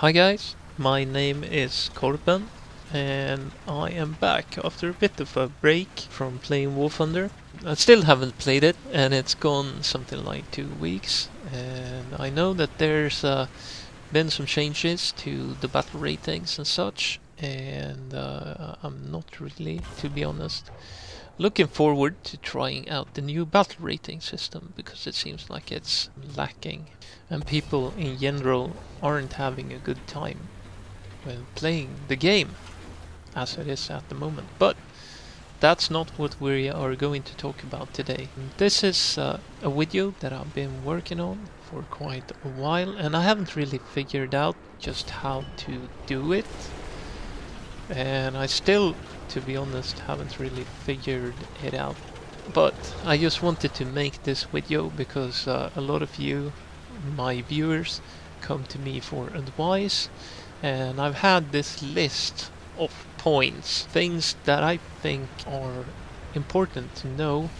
Hi guys, my name is Korpen and I am back after a bit of a break from playing War Thunder. I still haven't played it and it's gone something like two weeks and I know that there's uh, been some changes to the battle ratings and such and uh, I'm not really, to be honest, looking forward to trying out the new battle rating system because it seems like it's lacking and people in general aren't having a good time when playing the game as it is at the moment. But that's not what we are going to talk about today. This is uh, a video that I've been working on for quite a while and I haven't really figured out just how to do it. And I still, to be honest, haven't really figured it out. But I just wanted to make this video because uh, a lot of you my viewers come to me for advice and I've had this list of points, things that I think are important to know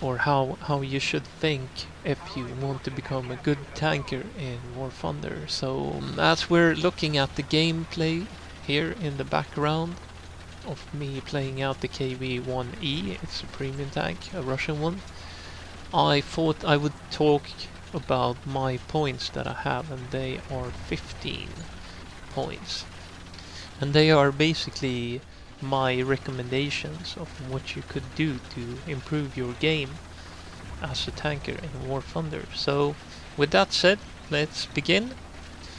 or how, how you should think if you want to become a good tanker in War Thunder. So as we're looking at the gameplay here in the background of me playing out the KV-1E, it's a premium tank, a Russian one, I thought I would talk about my points that I have and they are 15 points and they are basically my recommendations of what you could do to improve your game as a tanker in War Thunder. So with that said, let's begin.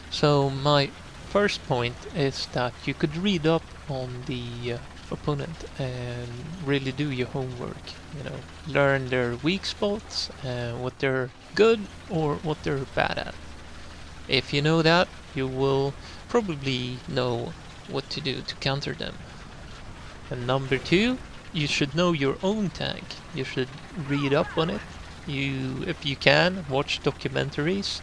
So my first point is that you could read up on the uh, opponent and really do your homework. You know, learn their weak spots, and what they're good or what they're bad at. If you know that, you will probably know what to do to counter them. And number two, you should know your own tank. You should read up on it. You, if you can, watch documentaries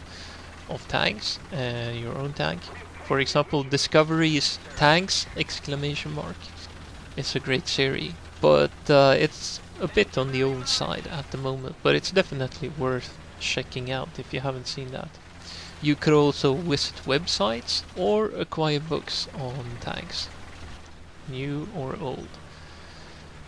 of tanks, uh, your own tank. For example, Discovery's Tanks! Exclamation mark. It's a great series, but uh, it's a bit on the old side at the moment, but it's definitely worth checking out if you haven't seen that. You could also visit websites or acquire books on tanks, new or old.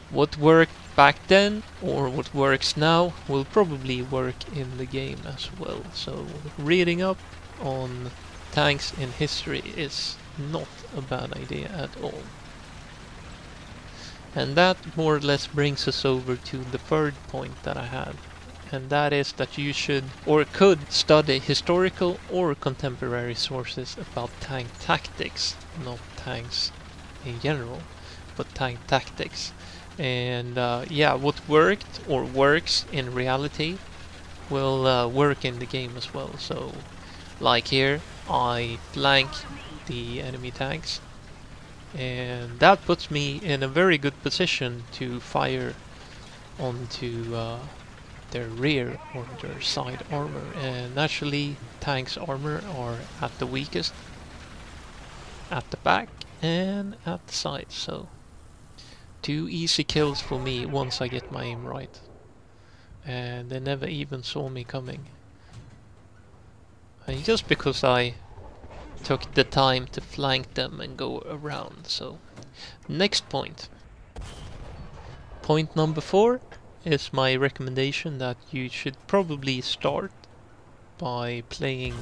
What worked back then or what works now will probably work in the game as well. So reading up on tanks in history is not a bad idea at all. And that more or less brings us over to the third point that I had. And that is that you should or could study historical or contemporary sources about tank tactics, not tanks in general, but tank tactics. And uh, yeah, what worked or works in reality will uh, work in the game as well. So, like here, I flank the enemy tanks and that puts me in a very good position to fire onto uh, their rear or their side armor. And naturally tanks armor are at the weakest at the back and at the side. So two easy kills for me once I get my aim right. And they never even saw me coming and just because I took the time to flank them and go around. So, next point. Point number four is my recommendation that you should probably start by playing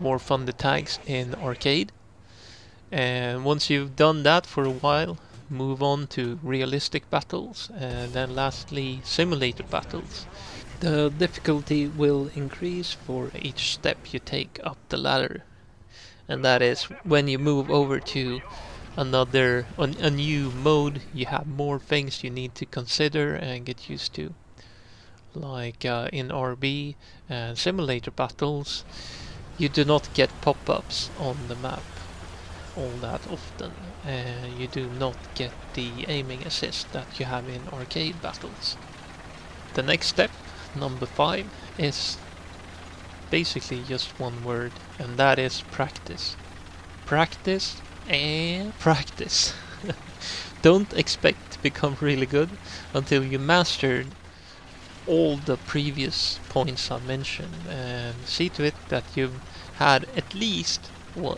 War Thunder tanks in arcade. And once you've done that for a while, move on to realistic battles and then lastly simulator battles. The difficulty will increase for each step you take up the ladder. And that is when you move over to another a new mode you have more things you need to consider and get used to. Like uh, in RB and simulator battles you do not get pop-ups on the map all that often. And you do not get the aiming assist that you have in arcade battles. The next step number five is basically just one word, and that is practice. Practice and practice. Don't expect to become really good until you mastered all the previous points I mentioned and see to it that you've had at least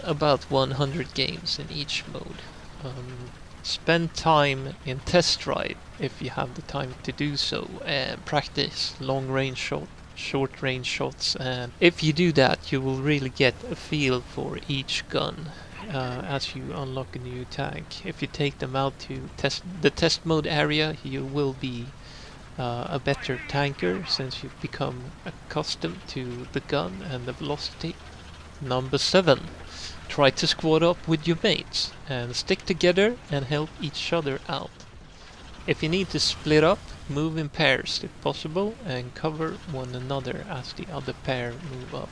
about 100 games in each mode. Um, spend time in test drive if you have the time to do so and practice long range shot short range shots and if you do that you will really get a feel for each gun uh, as you unlock a new tank. If you take them out to test the test mode area you will be uh, a better tanker since you've become accustomed to the gun and the velocity. Number 7. Try to squad up with your mates and stick together and help each other out. If you need to split up, move in pairs if possible and cover one another as the other pair move up.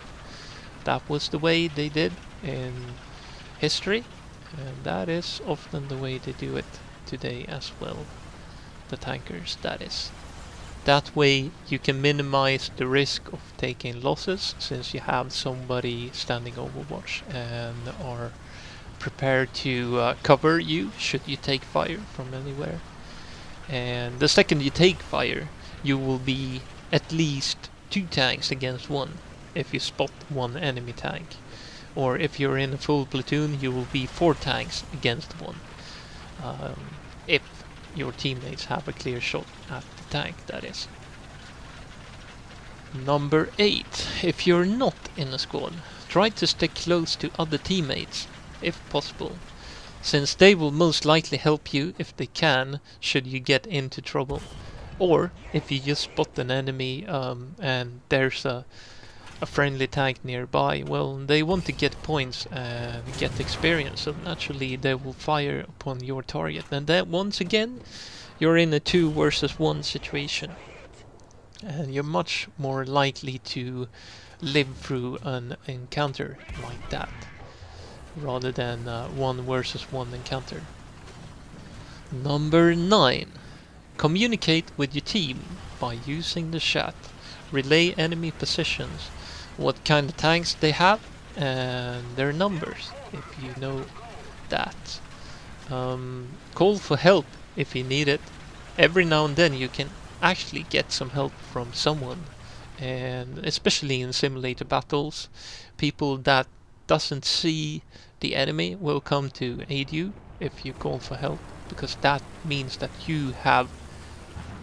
That was the way they did in history and that is often the way they do it today as well. The tankers, that is. That way you can minimize the risk of taking losses since you have somebody standing overwatch and are prepared to uh, cover you should you take fire from anywhere. And the second you take fire, you will be at least two tanks against one if you spot one enemy tank. Or if you're in a full platoon, you will be four tanks against one. Um, if your teammates have a clear shot at the tank, that is. Number 8. If you're not in a squad, try to stick close to other teammates, if possible, since they will most likely help you if they can, should you get into trouble. Or, if you just spot an enemy um, and there's a, a friendly tank nearby, well, they want to get points and get experience, so naturally they will fire upon your target. And then once again, you're in a two versus one situation. And you're much more likely to live through an encounter like that rather than uh, one versus one encounter. Number 9. Communicate with your team by using the chat. Relay enemy positions, what kind of tanks they have, and their numbers, if you know that. Um, call for help if you need it. Every now and then you can actually get some help from someone. And especially in simulator battles, people that doesn't see the enemy will come to aid you if you call for help because that means that you have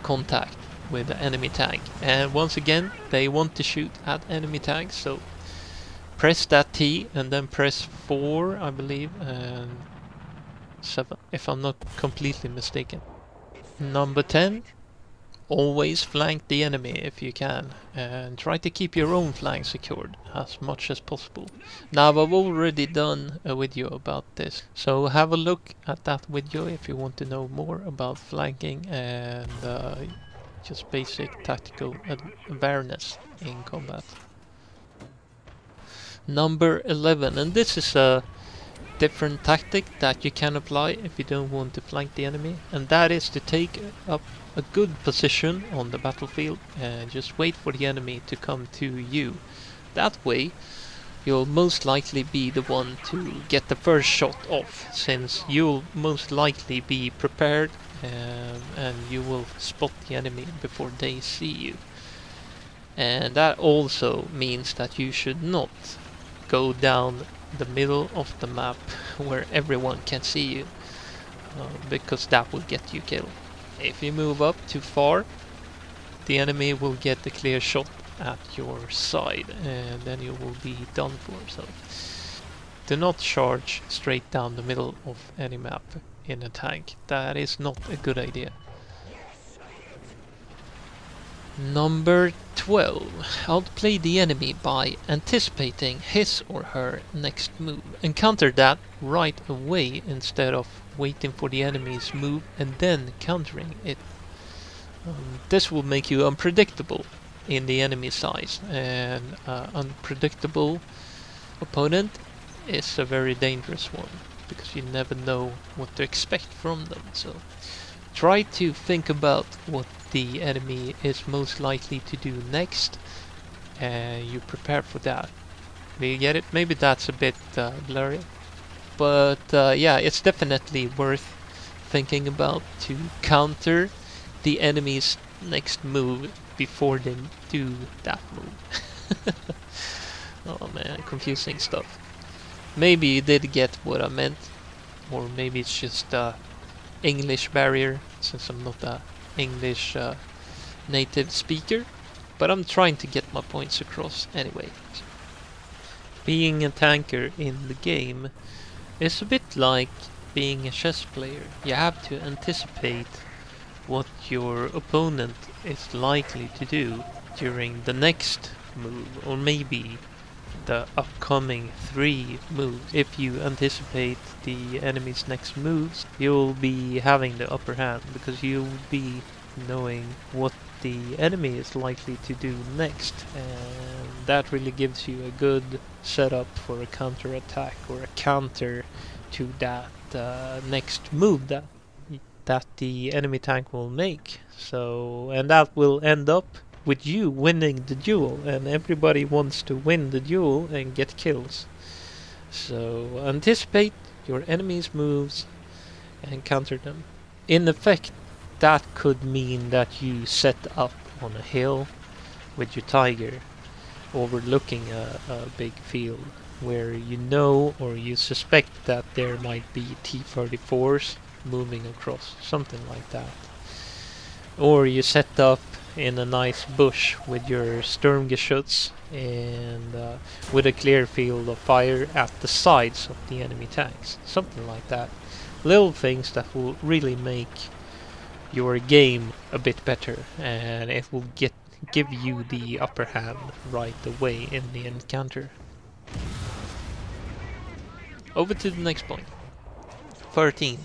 contact with the enemy tank and once again they want to shoot at enemy tanks so press that T and then press 4 I believe and 7 if I'm not completely mistaken Number 10. Always flank the enemy if you can and try to keep your own flank secured as much as possible. Now I've already done a video about this so have a look at that video if you want to know more about flanking and uh, just basic tactical awareness in combat. Number 11 and this is a different tactic that you can apply if you don't want to flank the enemy and that is to take up a good position on the battlefield and just wait for the enemy to come to you. That way you'll most likely be the one to get the first shot off since you'll most likely be prepared um, and you will spot the enemy before they see you. And that also means that you should not go down the middle of the map where everyone can see you uh, because that will get you killed. If you move up too far the enemy will get a clear shot at your side and then you will be done for. So do not charge straight down the middle of any map in a tank. That is not a good idea. Number 12. Outplay the enemy by anticipating his or her next move and counter that right away instead of waiting for the enemy's move and then countering it. Um, this will make you unpredictable in the enemy size and uh, unpredictable opponent is a very dangerous one because you never know what to expect from them so try to think about what the enemy is most likely to do next and you prepare for that. Do you get it? Maybe that's a bit uh, blurry. But uh, yeah, it's definitely worth thinking about to counter the enemy's next move before they do that move. oh man, confusing stuff. Maybe you did get what I meant, or maybe it's just a English barrier, since I'm not a English uh, native speaker. But I'm trying to get my points across anyway. Being a tanker in the game is a bit like being a chess player. You have to anticipate what your opponent is likely to do during the next move, or maybe the upcoming three moves. If you anticipate the enemy's next moves, you'll be having the upper hand, because you'll be knowing what the enemy is likely to do next, and that really gives you a good setup for a counter attack or a counter to that uh, next move that that the enemy tank will make. So, and that will end up with you winning the duel, and everybody wants to win the duel and get kills. So, anticipate your enemy's moves and counter them. In effect, that could mean that you set up on a hill with your tiger overlooking a, a big field where you know or you suspect that there might be T-34s moving across, something like that. Or you set up in a nice bush with your Sturmgeschütz and uh, with a clear field of fire at the sides of the enemy tanks, something like that. Little things that will really make your game a bit better and it will get give you the upper hand right away in the encounter. Over to the next point. 13.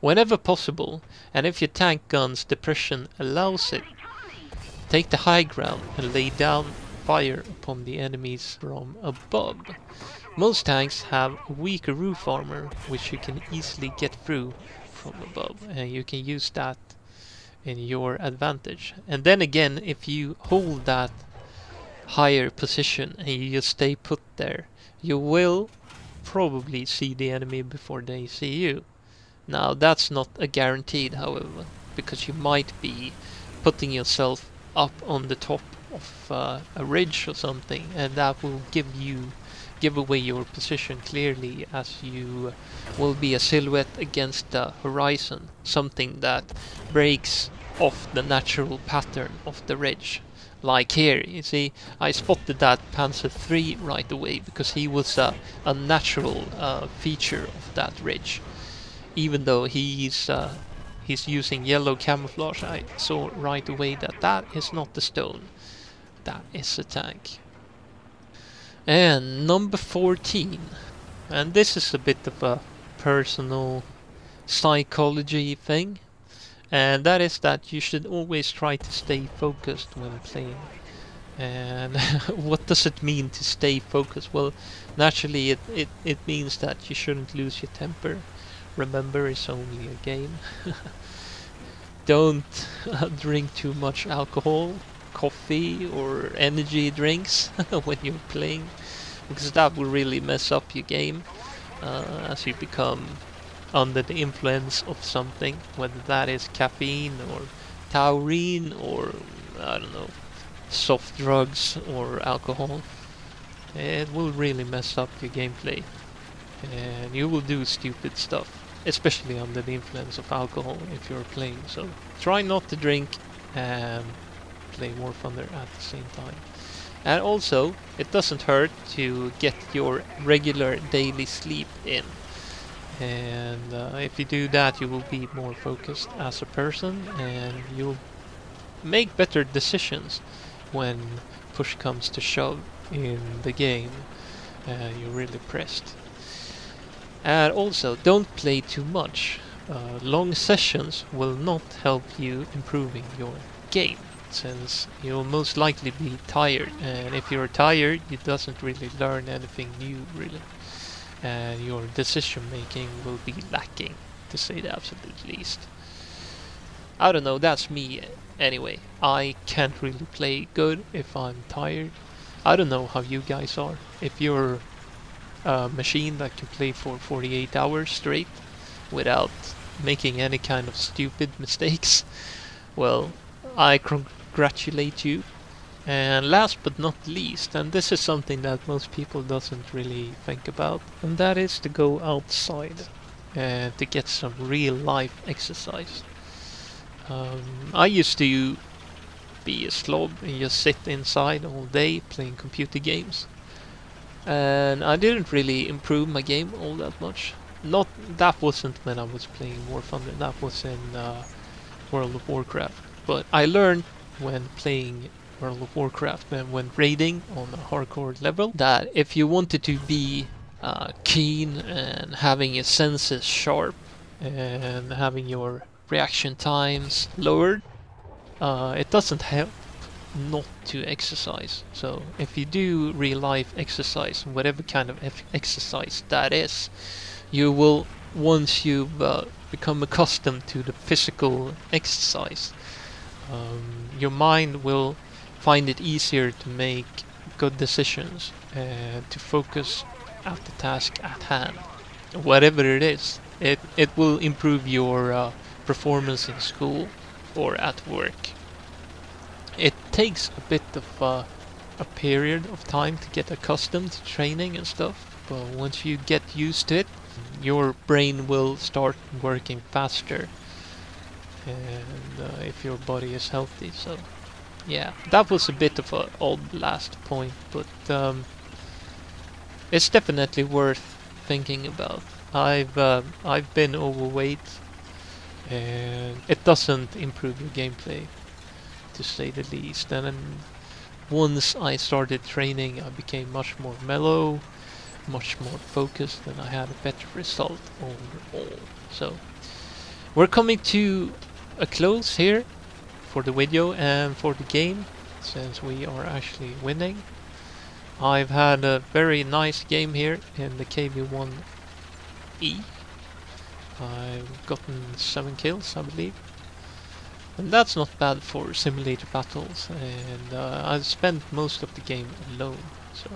Whenever possible, and if your tank gun's depression allows it, take the high ground and lay down fire upon the enemies from above. Most tanks have weaker roof armor, which you can easily get through from above, and you can use that in your advantage. And then again, if you hold that higher position and you just stay put there, you will probably see the enemy before they see you. Now that's not a guaranteed however, because you might be putting yourself up on the top of uh, a ridge or something and that will give you give away your position clearly as you will be a silhouette against the horizon something that breaks off the natural pattern of the ridge like here, you see, I spotted that Panzer III right away because he was a, a natural uh, feature of that ridge. Even though he's uh, he's using yellow camouflage, I saw right away that that is not the stone. That is a tank. And number 14. And this is a bit of a personal psychology thing and that is that you should always try to stay focused when playing. And what does it mean to stay focused? Well, naturally it, it, it means that you shouldn't lose your temper. Remember, it's only a game. Don't uh, drink too much alcohol, coffee or energy drinks when you're playing, because that will really mess up your game uh, as you become under the influence of something, whether that is caffeine or taurine or, I don't know, soft drugs or alcohol. It will really mess up your gameplay. And you will do stupid stuff, especially under the influence of alcohol if you're playing. So try not to drink and play War Thunder at the same time. And also, it doesn't hurt to get your regular daily sleep in and uh, if you do that you will be more focused as a person and you'll make better decisions when push comes to shove in the game and you're really pressed. And also don't play too much. Uh, long sessions will not help you improving your game since you'll most likely be tired and if you're tired you doesn't really learn anything new really and your decision making will be lacking, to say the absolute least. I don't know, that's me anyway. I can't really play good if I'm tired. I don't know how you guys are. If you're a machine that can play for 48 hours straight without making any kind of stupid mistakes, well, I congratulate you And last but not least, and this is something that most people doesn't really think about, and that is to go outside and to get some real life exercise. Um, I used to be a slob and just sit inside all day playing computer games. And I didn't really improve my game all that much. Not that wasn't when I was playing War Thunder. That was in uh, World of Warcraft. But I learned when playing World of Warcraft and when raiding on a hardcore level that if you wanted to be uh, keen and having your senses sharp and having your reaction times lowered, uh, it doesn't help not to exercise. So if you do real life exercise, whatever kind of exercise that is, you will once you've uh, become accustomed to the physical exercise, um, your mind will find it easier to make good decisions and to focus at the task at hand, whatever it is. It it will improve your uh, performance in school or at work. It takes a bit of uh, a period of time to get accustomed to training and stuff, but once you get used to it, your brain will start working faster. And uh, if your body is healthy so yeah. That was a bit of a odd last point but um, it's definitely worth thinking about. I've uh, I've been overweight and it doesn't improve your gameplay to say the least. And once I started training I became much more mellow much more focused and I had a better result overall. So we're coming to a close here for the video and for the game since we are actually winning. I've had a very nice game here in the KV-1E I've gotten 7 kills, I believe. And that's not bad for simulator battles, and uh, I've spent most of the game alone, so...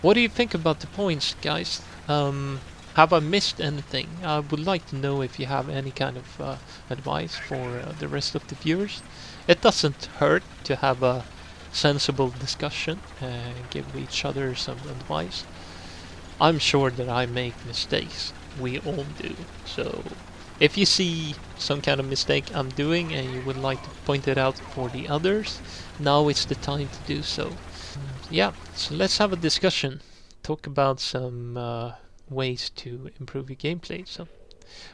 What do you think about the points, guys? Um, have I missed anything? I would like to know if you have any kind of uh, advice for uh, the rest of the viewers. It doesn't hurt to have a sensible discussion and give each other some advice. I'm sure that I make mistakes, we all do. So if you see some kind of mistake I'm doing and you would like to point it out for the others, now is the time to do so. Yeah, so let's have a discussion. Talk about some uh, ways to improve your gameplay. So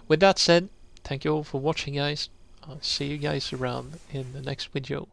with that said, thank you all for watching guys. I'll see you guys around in the next video.